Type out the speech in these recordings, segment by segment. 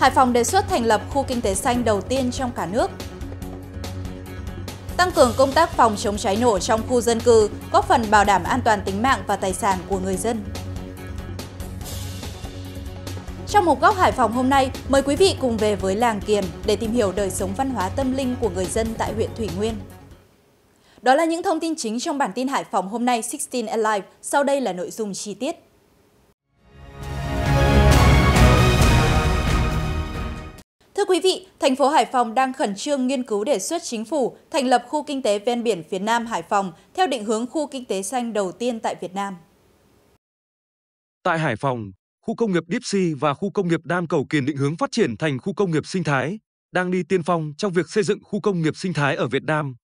Hải Phòng đề xuất thành lập khu kinh tế xanh đầu tiên trong cả nước. Tăng cường công tác phòng chống cháy nổ trong khu dân cư, góp phần bảo đảm an toàn tính mạng và tài sản của người dân. Trong một góc Hải Phòng hôm nay, mời quý vị cùng về với làng Kiền để tìm hiểu đời sống văn hóa tâm linh của người dân tại huyện Thủy Nguyên. Đó là những thông tin chính trong bản tin Hải Phòng hôm nay 16 Alive. Sau đây là nội dung chi tiết. Quý vị, thành phố Hải Phòng đang khẩn trương nghiên cứu đề xuất chính phủ thành lập khu kinh tế ven biển phía Nam Hải Phòng theo định hướng khu kinh tế xanh đầu tiên tại Việt Nam. Tại Hải Phòng, khu công nghiệp Deep Sea và khu công nghiệp Nam Cầu Kiền định hướng phát triển thành khu công nghiệp sinh thái, đang đi tiên phong trong việc xây dựng khu công nghiệp sinh thái ở Việt Nam.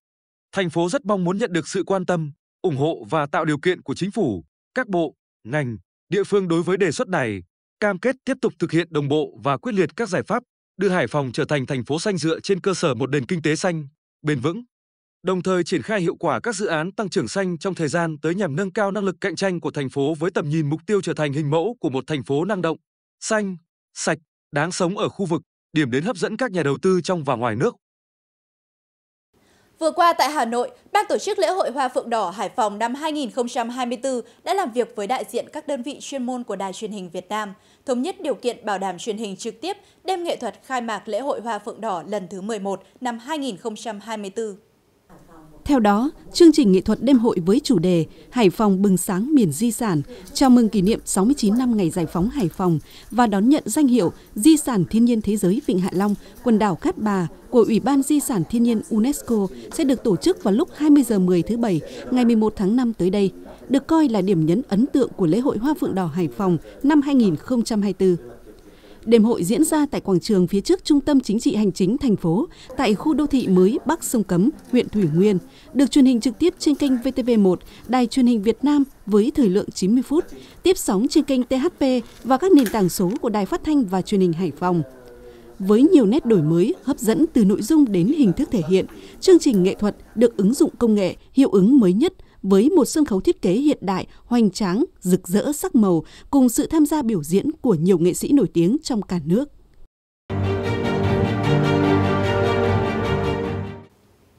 Thành phố rất mong muốn nhận được sự quan tâm, ủng hộ và tạo điều kiện của chính phủ, các bộ, ngành, địa phương đối với đề xuất này, cam kết tiếp tục thực hiện đồng bộ và quyết liệt các giải pháp đưa Hải Phòng trở thành thành phố xanh dựa trên cơ sở một nền kinh tế xanh, bền vững. Đồng thời triển khai hiệu quả các dự án tăng trưởng xanh trong thời gian tới nhằm nâng cao năng lực cạnh tranh của thành phố với tầm nhìn mục tiêu trở thành hình mẫu của một thành phố năng động, xanh, sạch, đáng sống ở khu vực, điểm đến hấp dẫn các nhà đầu tư trong và ngoài nước. Vừa qua tại Hà Nội, Ban tổ chức lễ hội Hoa Phượng Đỏ Hải Phòng năm 2024 đã làm việc với đại diện các đơn vị chuyên môn của Đài truyền hình Việt Nam, thống nhất điều kiện bảo đảm truyền hình trực tiếp đêm nghệ thuật khai mạc lễ hội Hoa Phượng Đỏ lần thứ 11 năm 2024. Theo đó, chương trình nghệ thuật đêm hội với chủ đề Hải Phòng bừng sáng miền di sản, chào mừng kỷ niệm 69 năm ngày giải phóng Hải Phòng và đón nhận danh hiệu Di sản Thiên nhiên Thế giới Vịnh Hạ Long, quần đảo Cát Bà của Ủy ban Di sản Thiên nhiên UNESCO sẽ được tổ chức vào lúc 20 giờ 10 thứ Bảy, ngày 11 tháng 5 tới đây, được coi là điểm nhấn ấn tượng của lễ hội Hoa Phượng Đỏ Hải Phòng năm 2024. Đêm hội diễn ra tại quảng trường phía trước Trung tâm Chính trị Hành chính thành phố, tại khu đô thị mới Bắc Sông Cấm, huyện Thủy Nguyên, được truyền hình trực tiếp trên kênh VTV1, Đài truyền hình Việt Nam với thời lượng 90 phút, tiếp sóng trên kênh THP và các nền tảng số của Đài Phát thanh và Truyền hình Hải Phòng. Với nhiều nét đổi mới, hấp dẫn từ nội dung đến hình thức thể hiện, chương trình nghệ thuật được ứng dụng công nghệ, hiệu ứng mới nhất với một sân khấu thiết kế hiện đại, hoành tráng, rực rỡ sắc màu cùng sự tham gia biểu diễn của nhiều nghệ sĩ nổi tiếng trong cả nước.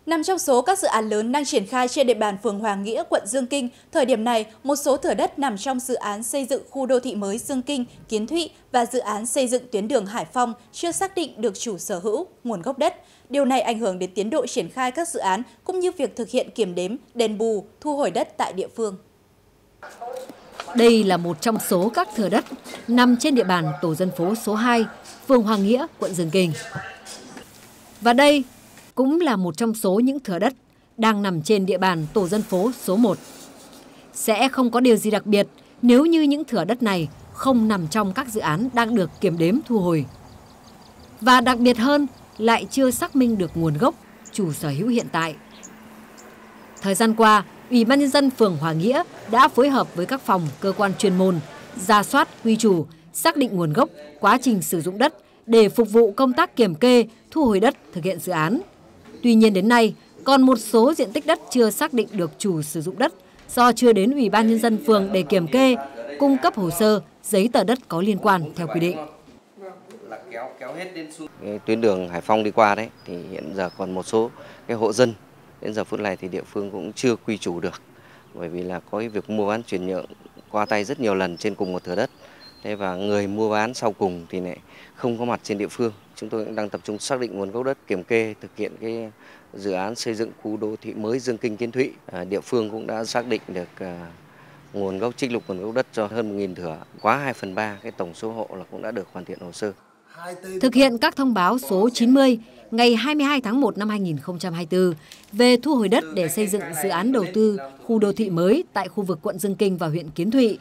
Nằm trong số các dự án lớn đang triển khai trên địa bàn phường Hoàng Nghĩa, quận Dương Kinh, thời điểm này, một số thửa đất nằm trong dự án xây dựng khu đô thị mới Dương Kinh, Kiến Thụy và dự án xây dựng tuyến đường Hải Phong chưa xác định được chủ sở hữu, nguồn gốc đất. Điều này ảnh hưởng đến tiến độ triển khai các dự án cũng như việc thực hiện kiểm đếm, đền bù, thu hồi đất tại địa phương. Đây là một trong số các thửa đất nằm trên địa bàn tổ dân phố số 2, phường Hoàng Nghĩa, quận Dương Kinh. Và đây cũng là một trong số những thửa đất đang nằm trên địa bàn tổ dân phố số 1. Sẽ không có điều gì đặc biệt nếu như những thửa đất này không nằm trong các dự án đang được kiểm đếm thu hồi. Và đặc biệt hơn lại chưa xác minh được nguồn gốc chủ sở hữu hiện tại. Thời gian qua, Ủy ban nhân dân phường Hòa Nghĩa đã phối hợp với các phòng cơ quan chuyên môn ra soát quy chủ, xác định nguồn gốc, quá trình sử dụng đất để phục vụ công tác kiểm kê, thu hồi đất thực hiện dự án. Tuy nhiên đến nay, còn một số diện tích đất chưa xác định được chủ sử dụng đất do chưa đến Ủy ban nhân dân phường để kiểm kê, cung cấp hồ sơ, giấy tờ đất có liên quan theo quy định. Cái tuyến đường Hải Phong đi qua đấy thì hiện giờ còn một số cái hộ dân đến giờ phút này thì địa phương cũng chưa quy chủ được bởi vì là có cái việc mua bán chuyển nhượng qua tay rất nhiều lần trên cùng một thửa đất thế và người mua bán sau cùng thì lại không có mặt trên địa phương. Chúng tôi cũng đang tập trung xác định nguồn gốc đất kiểm kê thực hiện cái dự án xây dựng khu đô thị mới Dương Kinh Kiến Thụy. À, địa phương cũng đã xác định được à, nguồn gốc trích lục nguồn gốc đất cho hơn 1.000 thửa quá 2 phần 3 cái tổng số hộ là cũng đã được hoàn thiện hồ sơ. Thực hiện các thông báo số 90 ngày 22 tháng 1 năm 2024 về thu hồi đất để xây dựng dự án đầu tư khu đô thị mới tại khu vực quận Dương Kinh và huyện Kiến Thụy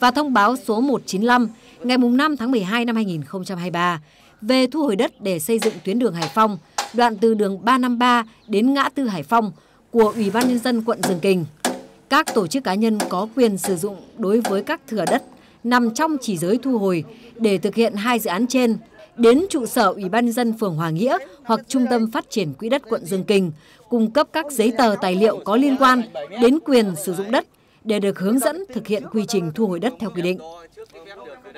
và thông báo số 195 ngày 5 tháng 12 năm 2023 về thu hồi đất để xây dựng tuyến đường Hải Phong, đoạn từ đường 353 đến ngã tư Hải Phong của Ủy ban Nhân dân quận Dương Kinh. Các tổ chức cá nhân có quyền sử dụng đối với các thửa đất nằm trong chỉ giới thu hồi để thực hiện hai dự án trên đến trụ sở Ủy ban nhân dân phường Hòa Nghĩa hoặc Trung tâm Phát triển Quỹ đất quận Dương Kinh cung cấp các giấy tờ tài liệu có liên quan đến quyền sử dụng đất để được hướng dẫn thực hiện quy trình thu hồi đất theo quy định.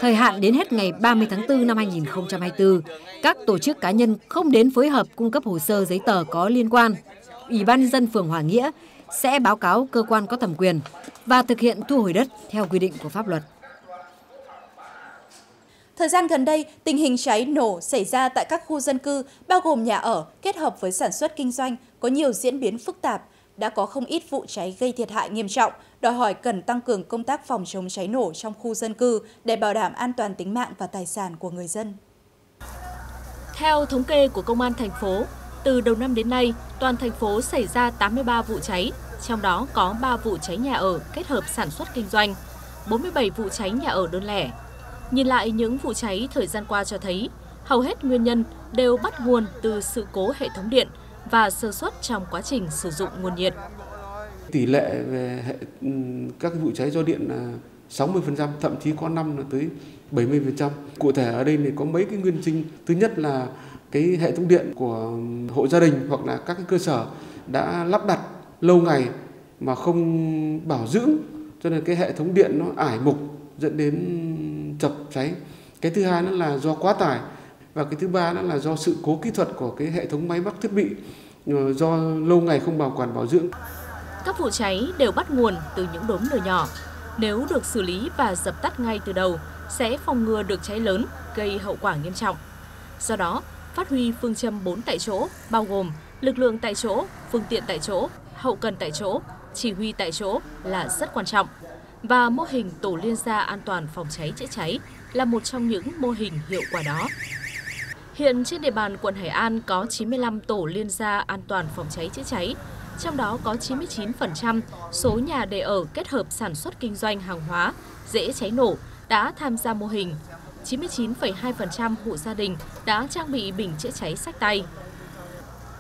Thời hạn đến hết ngày 30 tháng 4 năm 2024, các tổ chức cá nhân không đến phối hợp cung cấp hồ sơ giấy tờ có liên quan. Ủy ban nhân dân phường Hòa Nghĩa sẽ báo cáo cơ quan có thẩm quyền và thực hiện thu hồi đất theo quy định của pháp luật. Thời gian gần đây, tình hình cháy nổ xảy ra tại các khu dân cư, bao gồm nhà ở, kết hợp với sản xuất kinh doanh, có nhiều diễn biến phức tạp, đã có không ít vụ cháy gây thiệt hại nghiêm trọng, đòi hỏi cần tăng cường công tác phòng chống cháy nổ trong khu dân cư để bảo đảm an toàn tính mạng và tài sản của người dân. Theo thống kê của Công an thành phố, từ đầu năm đến nay, toàn thành phố xảy ra 83 vụ cháy, trong đó có 3 vụ cháy nhà ở kết hợp sản xuất kinh doanh, 47 vụ cháy nhà ở đơn lẻ. Nhìn lại những vụ cháy thời gian qua cho thấy, hầu hết nguyên nhân đều bắt nguồn từ sự cố hệ thống điện và sơ suất trong quá trình sử dụng nguồn nhiệt. Tỷ lệ về hệ, ừ, các vụ cháy do điện là 60%, thậm chí có năm là tới 70%. Cụ thể ở đây thì có mấy cái nguyên nhân. Thứ nhất là cái hệ thống điện của hộ gia đình hoặc là các cái cơ sở đã lắp đặt lâu ngày mà không bảo dưỡng cho nên cái hệ thống điện nó ải mục dẫn đến chập cháy. Cái thứ hai nữa là do quá tải và cái thứ ba đó là do sự cố kỹ thuật của cái hệ thống máy móc thiết bị ờ, do lâu ngày không bảo quản bảo dưỡng. Các vụ cháy đều bắt nguồn từ những đốm lửa nhỏ. Nếu được xử lý và dập tắt ngay từ đầu sẽ phòng ngừa được cháy lớn gây hậu quả nghiêm trọng. Do đó, phát huy phương châm 4 tại chỗ bao gồm lực lượng tại chỗ, phương tiện tại chỗ, hậu cần tại chỗ, chỉ huy tại chỗ là rất quan trọng. Và mô hình tổ liên gia an toàn phòng cháy chữa cháy là một trong những mô hình hiệu quả đó. Hiện trên địa bàn quận Hải An có 95 tổ liên gia an toàn phòng cháy chữa cháy, trong đó có 99% số nhà để ở kết hợp sản xuất kinh doanh hàng hóa dễ cháy nổ đã tham gia mô hình. 99,2% hộ gia đình đã trang bị bình chữa cháy sách tay.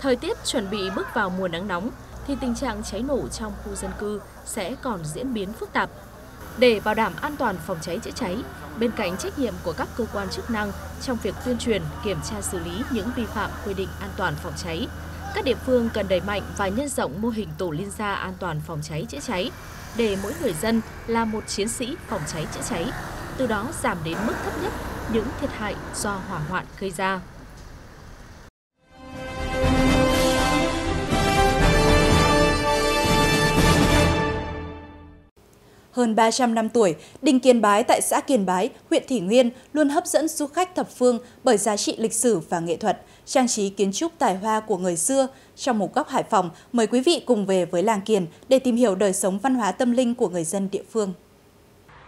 Thời tiết chuẩn bị bước vào mùa nắng nóng thì tình trạng cháy nổ trong khu dân cư sẽ còn diễn biến phức tạp. Để bảo đảm an toàn phòng cháy chữa cháy, bên cạnh trách nhiệm của các cơ quan chức năng trong việc tuyên truyền, kiểm tra xử lý những vi phạm quy định an toàn phòng cháy, các địa phương cần đẩy mạnh và nhân rộng mô hình tổ liên gia an toàn phòng cháy chữa cháy để mỗi người dân là một chiến sĩ phòng cháy chữa cháy, từ đó giảm đến mức thấp nhất những thiệt hại do hỏa hoạn gây ra. Hơn 300 năm tuổi, Đình Kiên Bái tại xã Kiên Bái, huyện Thủy Nguyên luôn hấp dẫn du khách thập phương bởi giá trị lịch sử và nghệ thuật, trang trí kiến trúc tài hoa của người xưa. Trong một góc Hải Phòng, mời quý vị cùng về với làng Kiền để tìm hiểu đời sống văn hóa tâm linh của người dân địa phương.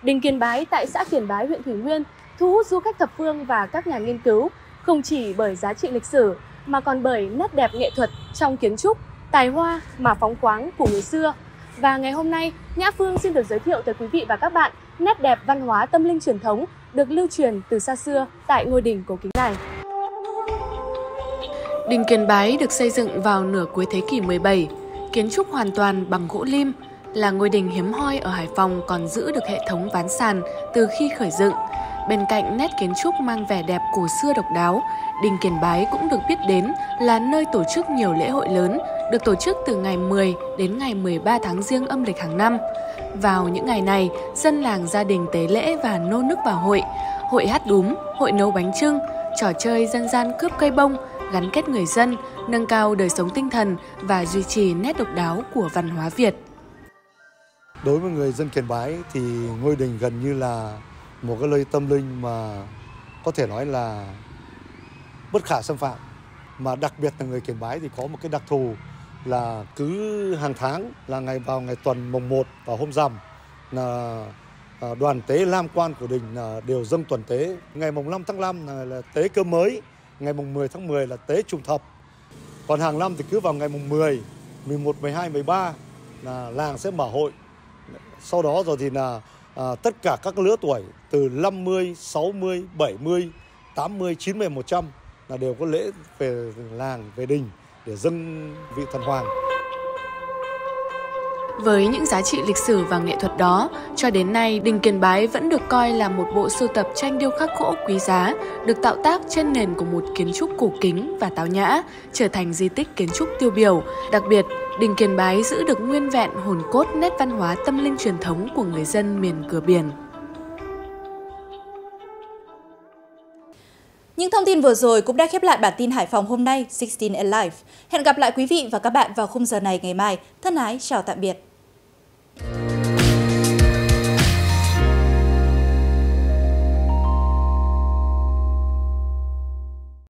Đình Kiên Bái tại xã Kiền Bái, huyện Thủy Nguyên thu hút du khách thập phương và các nhà nghiên cứu không chỉ bởi giá trị lịch sử mà còn bởi nét đẹp nghệ thuật trong kiến trúc, tài hoa mà phóng khoáng của người xưa – và ngày hôm nay, Nhã Phương xin được giới thiệu tới quý vị và các bạn nét đẹp văn hóa tâm linh truyền thống được lưu truyền từ xa xưa tại ngôi đình cổ kính này. Đình Kiền Bái được xây dựng vào nửa cuối thế kỷ 17, kiến trúc hoàn toàn bằng gỗ lim, là ngôi đình hiếm hoi ở Hải Phòng còn giữ được hệ thống ván sàn từ khi khởi dựng. Bên cạnh nét kiến trúc mang vẻ đẹp cổ xưa độc đáo, Đình Kiền Bái cũng được biết đến là nơi tổ chức nhiều lễ hội lớn được tổ chức từ ngày 10 đến ngày 13 tháng riêng âm lịch hàng năm. Vào những ngày này, dân làng gia đình tế lễ và nô nức vào hội, hội hát đúm, hội nấu bánh trưng, trò chơi dân gian cướp cây bông, gắn kết người dân, nâng cao đời sống tinh thần và duy trì nét độc đáo của văn hóa Việt. Đối với người dân Kiền Bái thì ngôi đình gần như là một cái nơi tâm linh mà có thể nói là bất khả xâm phạm mà đặc biệt là người Kiền Bái thì có một cái đặc thù là cứ hàng tháng là ngày vào ngày tuần mùng 1 và hôm rằm là à, đoàn tế lam quan của đình là đều dâng tuần tế. Ngày mùng 5 tháng 5 là, là tế cơ mới ngày mùng 10 tháng 10 là tế trùng thập. Còn hàng năm thì cứ vào ngày mùng 10 11 12 13 là làng sẽ mở hội. Sau đó rồi thì là à, tất cả các lứa tuổi từ 50 60 70 80 90 100 là đều có lễ về làng về đình để dâng vị thần hoàng. Với những giá trị lịch sử và nghệ thuật đó, cho đến nay Đình Kiền Bái vẫn được coi là một bộ sưu tập tranh điêu khắc gỗ quý giá, được tạo tác trên nền của một kiến trúc cổ kính và táo nhã, trở thành di tích kiến trúc tiêu biểu. Đặc biệt, đình Kiền Bái giữ được nguyên vẹn hồn cốt nét văn hóa tâm linh truyền thống của người dân miền cửa biển. Những thông tin vừa rồi cũng đã khép lại bản tin Hải Phòng hôm nay 16 Alive. Hẹn gặp lại quý vị và các bạn vào khung giờ này ngày mai. Thân ái, chào tạm biệt.